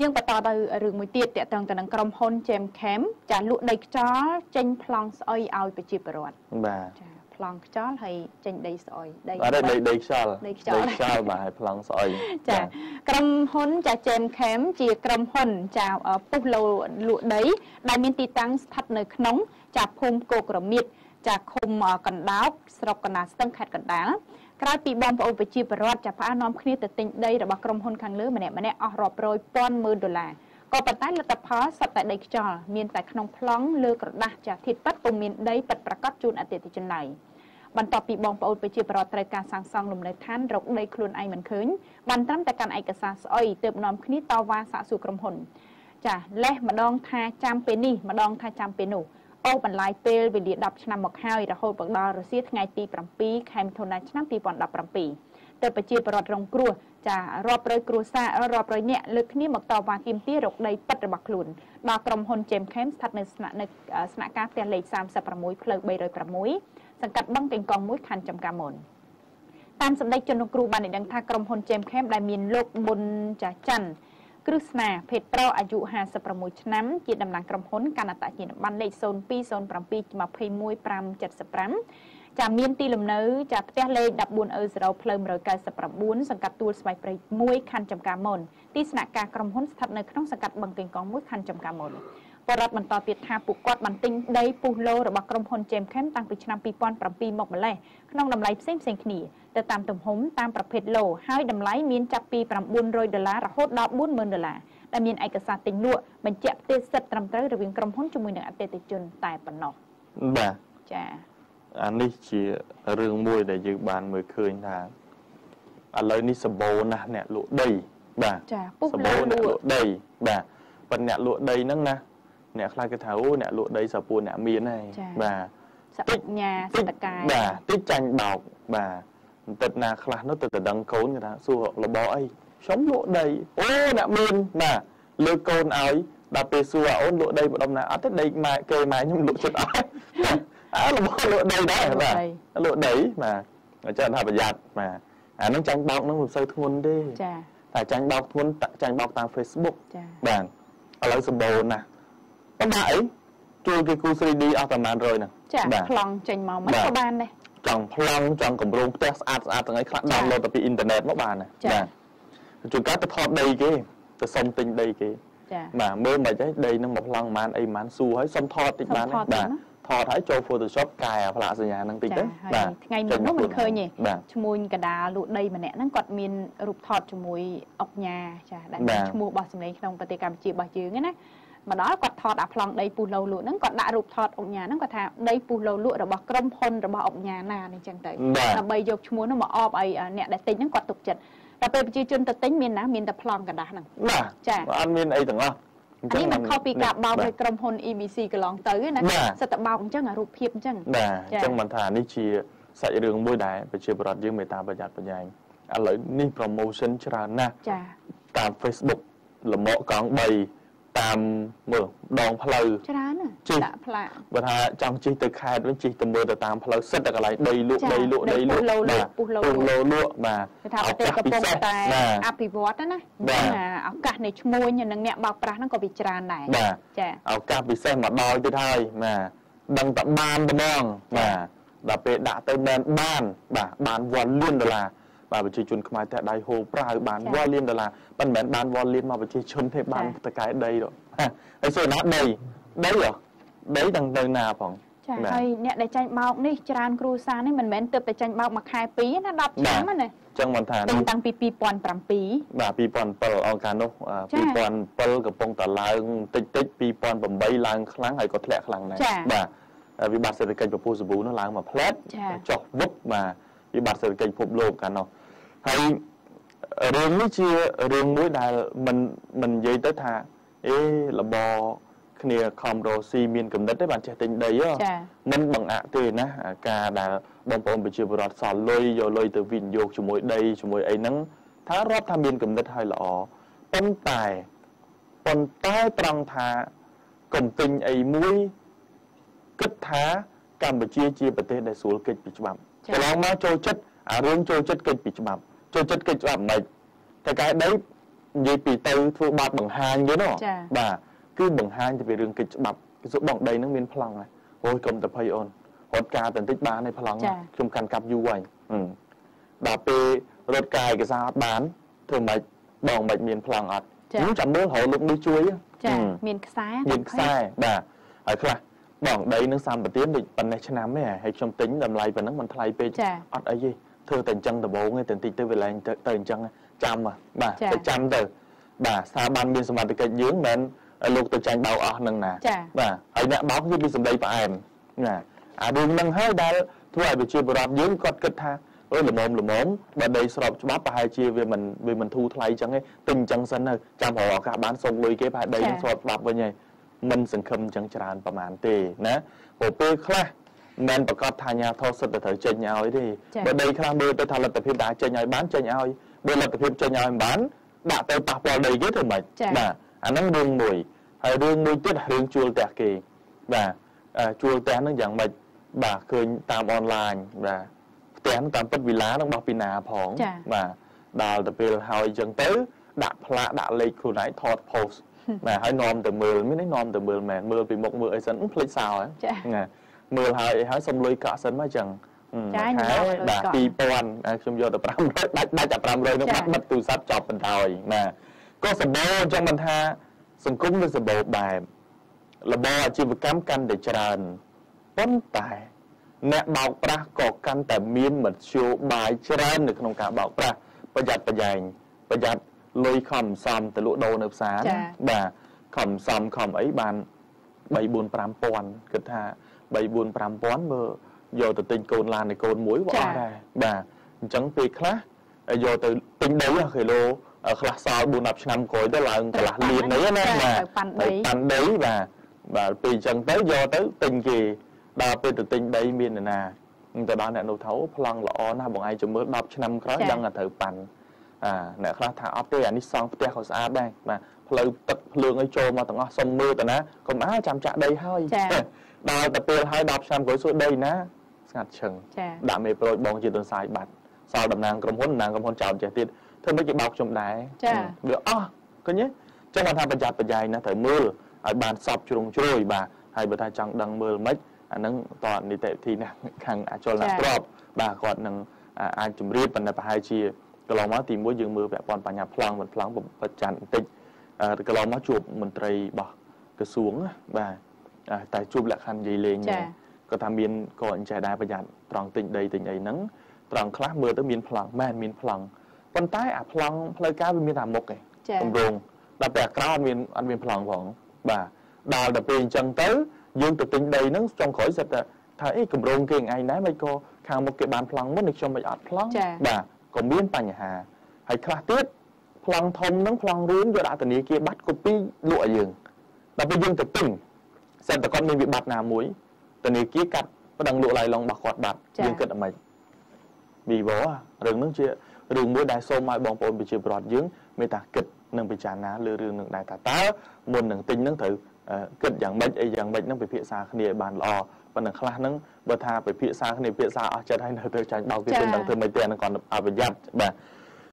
យើងបន្តទៅរឿងមួយទៀតតកតងទៅនឹងក្រុមហ៊ុន Gem Cam ចាលក់ដីខ្យល់ចេញប្លង់ស្អុយឲ្យប្រជាពលរដ្ឋបាទចាប្លង់ខ្យល់ហើយចេញដីស្អុយដីអត់ដីដីខ្យល់ដីខ្យល់ដីខ្យល់បាទហើយប្លង់ស្អុយចាក្រុមហ៊ុនចា Gem Cam ជាក្រុមហ៊ុនចាពុះលោលក់ដីដែលមានទីតាំងស្ថិតនៅក្នុងចាភូមិគោករមៀតចាឃុំកណ្ដោបស្រុកកណ្ដាលស្ទឹងខេត្តកណ្ដាល ក្រោយពីបងប្អូនប្រជាពលរដ្ឋចាប់ផ្ដើមនាំគ្នាទៅទិញដីរបស់ក្រុមហ៊ុនខាងលើម្នាក់ម្នាក់អស់រាប់រយពាន់ម៉ឺនដុល្លារក៏ប៉ុន្តែលទ្ធផលសុទ្ធតែដីខ្យល់មានតែក្នុងប្លង់លើក្រដាស់ចាធាតប៉ិតពុំមានដីប៉ិតប្រកាសជូនអតិថិជនឡើយបន្ទាប់ពីបងប្អូនប្រជាពលរដ្ឋត្រូវការសាងសង់លំនៅឋានរកដីខ្លួនឯងមិនឃើញបានត្រឹមតែកាន់ឯកសារស្អុយទើបនាំគ្នាតវ៉ាសាកសួរក្រុមហ៊ុនចាលេះម្ដងថាចាំពេលនេះម្ដងថាចាំពេលនោះ អូសបន្លាយពេលវេលា10ឆ្នាំមកហើយរហូតមកដល់រសៀលថ្ងៃទី7ខែមិថុនាឆ្នាំ2017ទៅប្រជាពលរដ្ឋរងគ្រោះចារាប់រយគ្រួសាររាប់រយនាក់លើកគ្នាមកតវ៉ាទាមទាររកដីពិតរបស់ខ្លួនដល់ក្រុមហ៊ុន Gem Chem ស្ថិតនៅស្នាក់នៅស្នាក់ការផ្ទះលេខ36ផ្លូវ306សង្កាត់បឹងកេងកង1ខណ្ឌចំការមុនតាមសម្ដេចជនរងគ្រោះបានដឹងថាក្រុមហ៊ុន Gem Chem ដែលមានលោកប៊ុនចាច័ន្ទ គ្រឹស្ណាភេទប្រុសអាយុ56ឆ្នាំជាតំណាងក្រុមហ៊ុនកណ្ដាតជាប័ណ្ណលេខ0207221575ចាមានទីលំនៅចាផ្ទះលេខ14អឺ0ផ្លូវ199សង្កាត់ទួលស្វាយព្រៃ1ខណ្ឌចំការមុនទីស្នាក់ការក្រុមហ៊ុនស្ថិតនៅក្នុងសង្កាត់បឹងកេងកង1ខណ្ឌចំការមុន បរដ្ឋបន្តទៀតថាពួកគាត់បានទិញដីពុះឡូរបស់ក្រុមហ៊ុន Gem Chem តាំងពីឆ្នាំ2007មកម្លេះក្នុងតម្លៃផ្សេងផ្សេងគ្នាទៅតាមទំហំតាមប្រភេទឡូហើយតម្លៃមានចាប់ពី900ដុល្លាររហូតដល់40000ដុល្លារដែលមានឯកសារទិញលក់បញ្ជាក់ផ្ទេរសិទ្ធិត្រឹមត្រូវរវាងក្រុមហ៊ុនជាមួយនឹងអតិថិជនតែប៉ុណ្ណោះបាទចាអានេះជារឿងមួយដែលយើងបានមើលឃើញថាឥឡូវនេះសម្បូរណាស់អ្នកលក់ដីបាទចាពុះសម្បូរអ្នកលក់ដីបាទប៉ុន្តែអ្នកលក់ដីហ្នឹងណា អ្នកខ្លះគេថាអូអ្នកលក់ដីសាពួនអ្នកមានហើយបាទសតិញ្ញាសតកាយបាទតិចចាញ់បោកបាទបន្តិចណាខ្លះនោះទៅទៅដឹងកូនគេថាសួររបអីខ្ញុំលក់ដីអូអ្នកមានបាទលើកូនឲ្យដល់ពេលសួរអូនលក់ដីម្ដុំណាអត់ទេដីម៉ែគេម៉ែខ្ញុំលក់ចិត្តអស់អើរបលក់ដីដែរបាទលក់ដីបាទអញ្ចឹងថាប្រយ័ត្នបាទអានឹងចាញ់បោកនឹងមិនសូវធ្ងន់ទេចាតែចាញ់បោកធ្ងន់ចាញ់បោកតាម Facebook ចាបាទឥឡូវសម្បូរណាស់ ប៉ុន្តែអីជួលគេគូ 3D អស់ប្រហែល100ហ្នឹងចាប្លង់ចេញមកមិនក៏បានដែរចង់ប្លង់ចង់កម្រងផ្ទះស្អាតស្អាតទាំងអីខ្លះដោនឡូតទៅពីអ៊ីនធឺណិតមកបានបាទជួនកាលទៅថតដីគេទៅសុំទិញដីគេចាបាទមើលមិនហិចដីនឹងមកប្លង់ប៉ុន្មានអីប៉ុន្មានសួរហើយសុំថតតិចបានបាទថតហើយចូល Photoshop កែអាផ្លាកសញ្ញាហ្នឹងតិចទៅបាទថ្ងៃមុននោះមិនឃើញទេឈ្មោះកដាលក់ដីម្នាក់ហ្នឹងគាត់មានរូបថតជាមួយអុកញ៉ាចាដែលមានឈ្មោះរបស់សម្លេងក្នុងប្រទេសកម្ពុជារបស់យើងណា មកដល់គាត់ថតអាប្លង់ដីពុះលោលក់ហ្នឹងគាត់ដាក់រូបថតអុកញ៉ាហ្នឹងគាត់ថាដីពុះលោលក់របស់ក្រុមហ៊ុនរបស់អុកញ៉ាណាអញ្ចឹងទៅដើម្បីយកឈ្មោះហ្នឹងមកអបឲ្យអ្នកដែលទិញហ្នឹងគាត់ទុកចិត្តតែពេលប្រជាជនទៅទិញមានណាមានតែប្លង់กระดาษហ្នឹងបាទចាអត់មានអីទាំងអស់នេះមិនខុសពីការបោកឲ្យក្រុមហ៊ុន EBC កន្លងទៅណាសិតតែបោកអញ្ចឹងអារូបភាពអញ្ចឹងបាទអញ្ចឹងមិនថានេះជាសាច់រឿងមួយដែលប្រជាពលរដ្ឋយើងមេត្តាប្រយ័ត្នប្រយែងឥឡូវនេះ promotion ច្រើនណាស់ចាតាម Facebook លំកកង់3 តាមមើលដងផ្លូវច្រើនដាក់ផ្លាកបើថាចង់ជិះទៅខេត្តវិញជិះទៅមើលទៅតាមផ្លូវសិតតែកន្លែងដីលក់ដីលក់ដីលក់បាទពុះលោលលក់បាទគេថាប្រទេសកំពុងតែអភិវឌ្ឍណាឱកាសនៃឈ្មួញនិងអ្នកបោកប្រាស់ហ្នឹងក៏វាច្រើនដែរចាឱកាសពិសេសមកដល់ទៀតហើយបាទដឹងតែបានត្មងបាទដល់ពេលដាក់ទៅមែនបានបាទបានវ៉ាន់លានដុល្លារ បាទប្រជាជនខ្មែរតែដៃហូរប្រាវបានវ៉ាលានដុល្លារប៉ុន្តែមិនបានវ៉ាលានមកប្រជាជនទេបានតកែដីទៅហើយសួរណាដីដីហ៎ដីទាំងទៅណាផងចាហើយអ្នកដែលចាញ់បោកនេះច្រើនគ្រួសារនេះមិនមែនទើបតែចាញ់បោកមួយខែពីរណា10ឆ្នាំណាចឹងមិនថាតាំងពី2007បាទ2007អង្គការនោះ2007កំពុងតែឡើងតិចតិច2008ឡើងខ្លាំងហើយក៏ធ្លាក់ខ្លាំងដែរបាទវិបត្តិសេដ្ឋកិច្ចពពុះសាប៊ូនោះឡើងមកផ្លែតចុះវឹបបាទវិបត្តិសេដ្ឋកិច្ចពិភពលោកកាលនោះ ហើយរឿងនេះជារឿងមួយដែលមិនមិននិយាយទៅថាអេលបគ្នាខំរស៊ីមានកំណត់ទេបានចេះទិញដីមិនបង្អាក់ទេណាការដែលបងប្អូនប្រជាពលរដ្ឋសល់លុយយកលុយទៅវិនិយោគជាមួយដីជាមួយអីហ្នឹងថារាប់ថាមានកំណត់ហើយល្អប៉ុន្តែប៉ុន្តែត្រង់ថាកំទិញអីមួយគិតថាកម្ពុជាជាប្រទេសដែលស្រួលកិច្ចពីច្បាប់កន្លងមកចូលចិត្តអារឿងចូលចិត្តកិច្ចពីច្បាប់ ចូលចិត្តកិច្ចច្បាប់មិនតែកែដីនិយាយពីទៅធ្វើបាបបង្ហាញយល់បាទគឺបង្ហាញទៅពីរឿងកិច្ចច្បាប់គឺសុបងដីនឹងមានប្លង់ហើយអូយកុំតែភ័យអូនរត់ការតែបន្តិចបានឯប្លង់ខ្ញុំកាន់កាប់យូរហើយដល់ពេលរត់ការឯកសារអត់បានធ្វើម៉េចបងមិនមានប្លង់អត់ខ្ញុំចាំមើលរហូតលោកនេះជួយចាមានខ្សែមានខ្សែបាទហើយខ្លះបងដីនឹងសម្បទានដូចប៉ុណ្ណេះឆ្នាំទេហើយខ្ញុំទិញតម្លៃប៉ុណ្ណឹងមិនថ្លៃពេកអត់អីទេ ធ្វើតែអញ្ចឹងដំបូងទេតែបន្តិចទៅវាឡើងទៅអញ្ចឹងចាំបាទទៅចាំទៅបាទស្ថាប័នមានសមត្ថកិច្ចយើងមិនលោកទៅចាញ់បោកអស់នឹងណាបាទហើយអ្នកបោកគឺពីសម្ដីផ្អែមណាអារឿងហ្នឹងហើយដែលធ្វើឲ្យប្រជាពលរដ្ឋយើងគាត់គិតថាអើល្មមល្មមបើដីស្របច្បាប់ប្រហែលជាវាមិនវាមិនធូរថ្លៃអញ្ចឹងទេទិញអញ្ចឹងសិនទៅចាំរកឱកាសបានសុំលុយគេប្រហែលដីនឹងស្របច្បាប់វិញហើយមិនសង្ឃឹមអញ្ចឹងច្រើនប្រហែលទេណាព្រោះពេលខ្លះ មិនប្រកាសថាញាធរសិទ្ធិត្រូវចេញឲ្យទេបើដីខ្លះមើលទៅថាលទ្ធភាពដែលចេញឲ្យបានចេញឲ្យបើលទ្ធភាពចេញឲ្យមិនបានដាក់ទៅប៉ះពាល់ដីគេធ្វើម៉េចបាទអាហ្នឹងរឿងមួយហើយរឿងមួយទៀតរឿងជួលផ្ទះគេបាទជួលផ្ទះហ្នឹងយ៉ាងម៉េចបាទឃើញតាមអនឡាញបាទផ្ទះតាមពិតវិឡានឹងបោះពីណាផងបាទដល់ទៅពេលហើយអញ្ចឹងទៅដាក់ផ្លាកដាក់លេខខ្លួនឯងថត post បាទហើយនាំទៅមើលមានន័យនាំទៅមើលមែនមើលពីមុខមើលអីសិនភ្លេចសោហ្នឹង មើលហើយអីហើយសុំលុយកក់សិនមកអញ្ចឹងចាញ់បាទ2000ខ្ញុំយកទៅ500ដាច់ដាច់តែ500នោះបាត់បិទទូរស័ព្ទចប់បណ្ដោយណាក៏សម្បូរអញ្ចឹងមិនថា សង្គមវាសម្បូរបែបរបរអាជីវកម្មកាន់តែច្រើនប៉ុន្តែអ្នកបោកប្រាស់ក៏កាន់តែមានមធ្យោបាយច្រើននៅក្នុងការបោកប្រាស់ប្រយ័ត្នប្រយែងប្រយ័ត្នលុយខំសំទៅលក់ដូរនៅផ្សារបាទខំសំខំអីបាន3 4 5000គិតថា 3 4 5000មើលយកទៅទិញកូនឡាននៃកូនមួយក៏អត់ដែរបាទអញ្ចឹងពេលខ្លះយកទៅទិញដីគីឡូខ្លះសល់4 10ឆ្នាំក្រោយទៅឡើងកន្លះលាននេះណាបាទប៉ាន់ដីប៉ាន់ដីបាទបាទពេលអញ្ចឹងទៅយកទៅទិញគេដល់ពេលទៅទិញដីមាននរណាទៅដល់អ្នកនោះថាអូប្លង់ល្អណាស់បងឯងចាំមើល10ឆ្នាំក្រោយដឹងថាត្រូវប៉ាន់អាអ្នកខ្លះថាអត់ទេអានេះសង់ផ្ទះក៏ស្អាតដែរបាទផ្លូវទឹកភ្លើងអីចូលមកទាំងអស់សុំមើលតាណាកុំអើចាំចាក់ដីហើយ ដល់ទៅពេលហើយ10ឆ្នាំក្រោយសួរដីណាស្ងាត់ឈឹងដាក់មេប្រូចបងជាទុនសាយបាត់សល់តំណាងក្រុមហ៊ុនតំណាងក្រុមហ៊ុនចោលចេះទៀតធ្វើមិនគេបោកខ្ញុំដែរចាវាអស់ឃើញទេចឹងគាត់ថាប្រយ័ត្នប្រយែងណាត្រូវមើលឲ្យបានសពជ្រុងជ្រោយបាទហើយបើថាចង់ដឹងមើលមិនអាហ្នឹងតើនីតិវិធីណាខាងអចលនទ្រព្យបាទគាត់នឹងអាចជម្រាបប៉ុន្តែប្រហែលជាកន្លងមកទីមួយយើងមើលពាក់ព័ន្ធបញ្ញាប្លង់មិនប្លង់បច្ចាន់បន្តិចកន្លងមកជួបមន្ត្រីរបស់ក្រសួងបាទ តែជួបលក្ខខណ្ឌនិយាយលេងគាត់ថាមានក៏អញ្ចេះដែរប្រយ័ត្នត្រង់ទិញដីទិញអីហ្នឹងត្រង់ខ្លះមើលទៅមានប្លង់មែនមានប្លង់ប៉ុន្តែអាប្លង់ផ្លូវការវាមានតែមុខឯងគម្រោងដល់ពេលអាក្រៅអត់មានអត់មានប្លង់ផងបាទដល់ទៅពេលអញ្ចឹងទៅយើងទៅទិញដីហ្នឹងចុងក្រោយសិតតែថាអីគម្រោងគេឯងដែរមិនក៏ខាងមុខគេបានប្លង់មុននេះខ្ញុំមិនអត់ប្លង់បាទក៏មានបញ្ហាហើយខ្លះទៀតប្លង់ធំហ្នឹងប្លង់រួមយកដាក់ធនាគារបាត់កូពីលក់ឲ្យយើងដល់ពេលយើងទៅទិញ សិនតែគាត់មានវិបត្តិណាមួយធនាគារកាត់ប្តឹងលក់ឡាយឡងរបស់គាត់បាត់យើងគិតអ្មេច Vivo រឿងហ្នឹងជារឿងមួយដែលសូមឲ្យបងប្អូនប្រជាពលរដ្ឋយើងមេត្តាគិតនិងពិចារណាលើរឿងនឹងដែរថាតើមុននឹងទិញនឹងត្រូវគិតយ៉ាងម៉េចអីយ៉ាងម៉េចនឹងពិភាក្សាគ្នាឲ្យបានល្អប៉ុន្តែខ្លះហ្នឹងបើថាពិភាក្សាគ្នាពិភាក្សាអស់ចិត្តហើយនៅទៅចាញ់បោកគេមិនដឹងធ្វើម៉េចទេអានឹងគាត់អប្រយ័ត្នបាទ